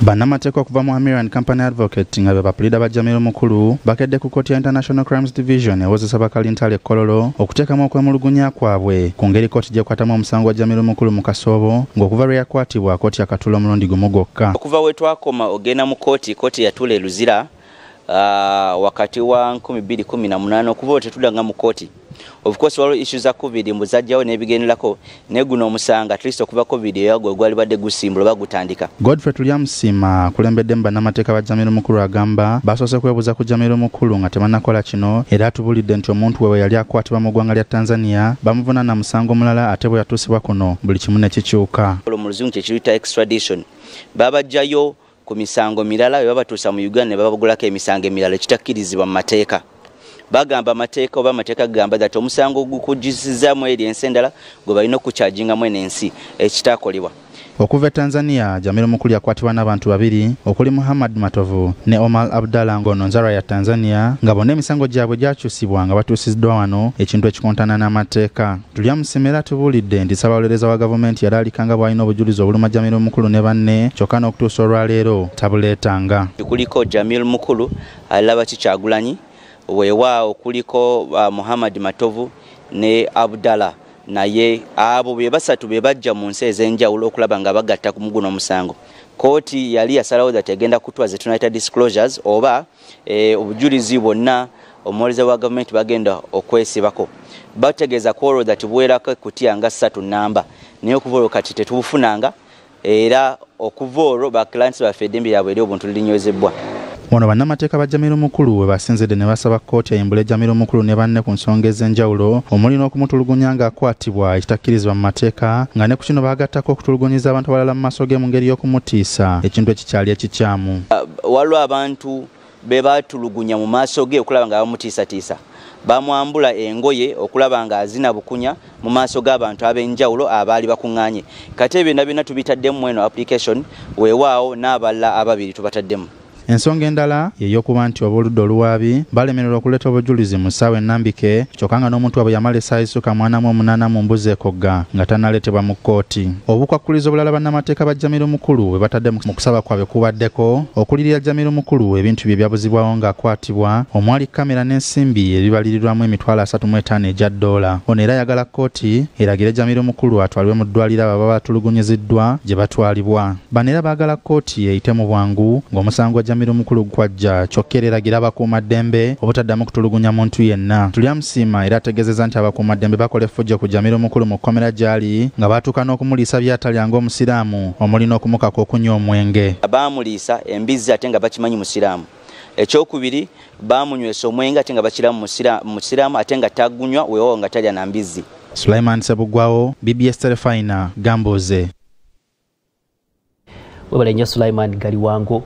bannamateeka okuva mu american company advocate nga be bapulida ba jamiro mukulu bakedde ku kooti ya international crimes division ewozesa bakalintale kololo okuteekamu okwemulugunya kwabwe. Ku ngeri kooti gyekwatamu omusango gwa jamiro mukulu mu kasoobo ng'okuva lwe yakwatibwa kooti yakatula omulundi gumu gwokka. Okuva we twakoma ogenda mu kooti kooti yatula eruzira uh, wakati wa 2018 okuva olwo tetudanga mu kooti of course waliwo issue za covid mbuzajjawo n'ebigenderako. Naye guno omusanga at least okuva covid eyagwe gwali badde gusimbula bagutandika. Godfrey tulyamusima akulembeddemu bannamateeka ba jamiro mukulu agamba basoose kwebuuza ku jamiro mukulu nga tebannakola kino era atubulidde nti omuntu wewe yali akwatibwa mu ggwanga lya tanzania bamuvunaana musango omulala ate bwe yatuusibwa kuno buli kimu ne kikyuka. Mu luzungu kyekiyita extradition. Babajjayo ku misango mirala bwe babatuusa mu uganda ne babagulako emisango emirala ekitakkirizibwa mu mateeka bagamba amateeka oba amateeka gagamba that omusango gukugizizaamu eri ensi endala gwe balina okukyajingamu eno ensi ekitakolebwa okuva e tanzania jamiro mukulu yakwatibwa n'abantu babiri okuli muhammad matovu ne omar abdallah ng'ono nzalwa ya tanzania nga bonna emisango gyabwe gyakyusibwa nga batuusiddwa wano ekintu ekikontana n'amateeka. Tulyamusemera tubuulidde nti sabawolereza wa gavumenti yali alikanga bw'alina obujulizi obuluma jamiro mukulu ne banne kyokka n'okutuusa olwaleero tabuleetanga. Kuliko jamil mukulu alaba kikyagulanyi weewaawo kuliko uh, muhammad matovu ne abdallah. Naye abo be basatu be bajja mu nsi ez'enjawulo okulaba nga bagatta ku muguno omusango. Kooti yali yasalawo that egenda kutwa ze tunaita disclosures oba e, obujulizi bwonna omuwoleza wa gavumenti bagenda okwesibako. Bategeeza ku olwo that buwerako ekutiya nga ssatu namba. Naye okuva olwo kati tetubufunanga era okuva olwo baclients baffe eddembe lyabwe eri obuntu ono bannamateeka ba jamiro mukulu we basinzidde ne basaba kkooti eyimbule jamiro mukulu ne banne ku nsonga ez'enjawulo. Omuli n'okumutulugunya ng'akwatibwa ekitakkirizibwa mu mateeka nga ne ku kino baagattako okutulugunyiza abantu abalala mu maaso ge mu ngeri y'okumutiisa. Ekintu ekikyali ekikyamu. Waliwo abantu be baatulugunya mu maaso ge okulaba nga bamutiisatiisa. Bamwambula engoye okulaba nga azina bukunya mu maaso g'abantu ab'enjawulo abaali bakuŋŋaanye. Kati ebyo byonna byonna tubitaddemu eno application weewaawo n'abalala ababiri tubataddemu ensonga endala yey'okuba nti obuludde oluwaabi balemererwa okuleeta obujulizi mu ssaawa ennambike kyokka nga n'omuntu wabwe yamala essaawa essuka mwana mu omunaana mu mbuzi ekogga nga tannaleetebwa mu kkooti. Obukwakkulizo obulala bannamateeka ba jamiro mukulu bwe batadde mu kusaba kwabwe kubaddeko okulirira jamiro mukulu ebintu bye byabuzibwawo ng'akwatibwa omwali kamera n'ensimbi ebibalirirwamu emitwalo asatu mu etaano egya ddoola. Ono era ayagala kkooti eragire jamiro mukulu atwalibwe mu ddwaliro abo baba batulugunyiziddwa gye batwalibwa. Bano era baagala kkooti eyite mu bwangu ng'omusango jamiro mukulu gwajja kyokka era eragira abakuumaddembe obutaddamu kutulugunya muntu yenna. Tulyamusiima era ategeezezza nti abakuumaddembe bakola effujjo ku jamiro mukulu mu kkomera gy'ali nga baatuuka n'okumuliisa byatalya omusiraamu omuli n'okumukaka okunywa omwenge. Baamuliisa embizzi ate nga bakimanyi musiraamu. Ekyokubiri baamunywesa omwenge ate nga bakiramu musiraamu ate nga tagunywa weewawo nga talya na mbizzi. Sulaiman sebugwawo bbs terefina gambuze. Webale nnyo sulaiman galiwango